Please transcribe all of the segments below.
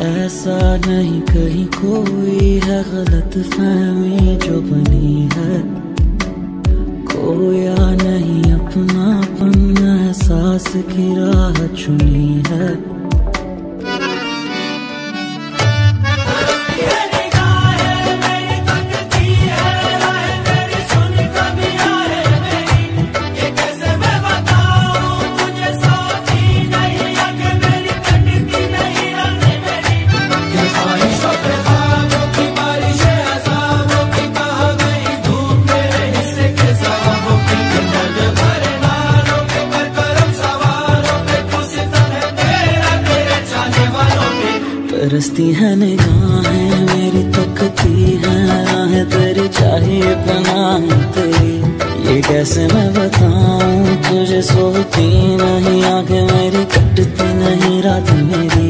ऐसा नहीं, कहीं कोई है गलत फहमी जो बनी है। कोया नहीं अपना अपना एहसास की राह चुनी है। तरसती है निगाहें, मेरी तकती है राहें तेरी चाहिए बनाए तेरी। ये कैसे मैं बताऊँ, तुझे सोती नहीं, आँखें मेरी कटती नहीं, रात मेरी।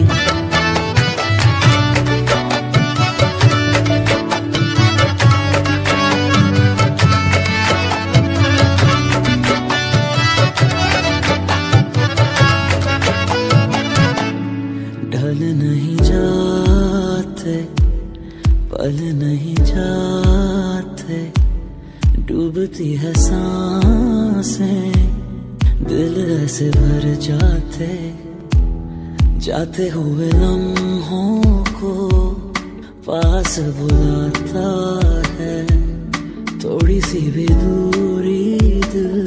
ढल नहीं जाते, पल नहीं जाते। डूबती है साँसें, दिल ऐसे भर जाते। जाते हुए लम्हों को पास बुलाता है। थोड़ी सी भी दूरी दिल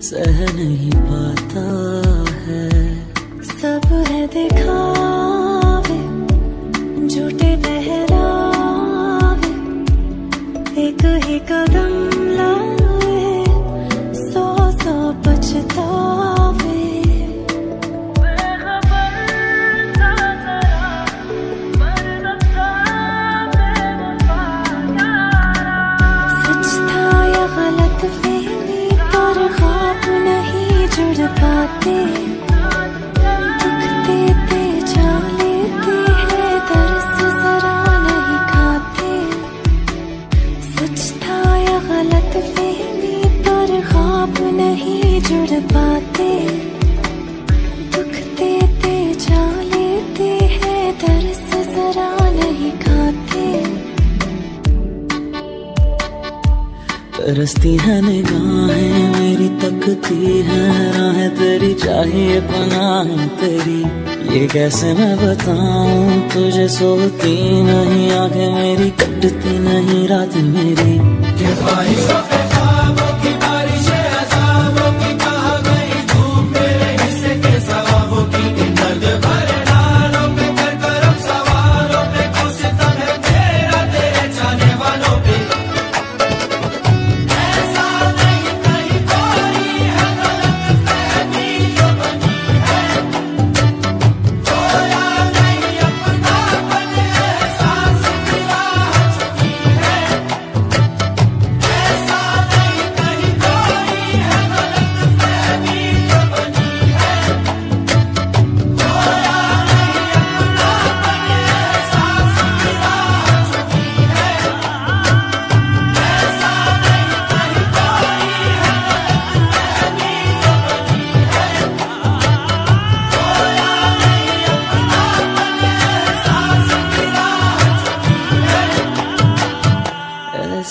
सह नहीं पाता है। सब है दिखावे झूठे एक ही कदम लाए सौ सौ पछतावे सच था या गलत फहमी पर ख्वाब नहीं जुड़ पाते। सच था या गलत फहमी पर खाब नहीं जुड़ पाते। तरसती है निगाहें मेरी, तकती है राहें तेरी, चाहिए पनाह तेरी। ये कैसे मैं बताऊँ तुझे, सोती नहीं, आँखें मेरी कटती नहीं, रात मेरी।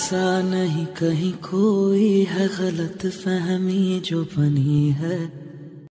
ऐसा नहीं कहीं कोई है गलत फहमी जो बनी है।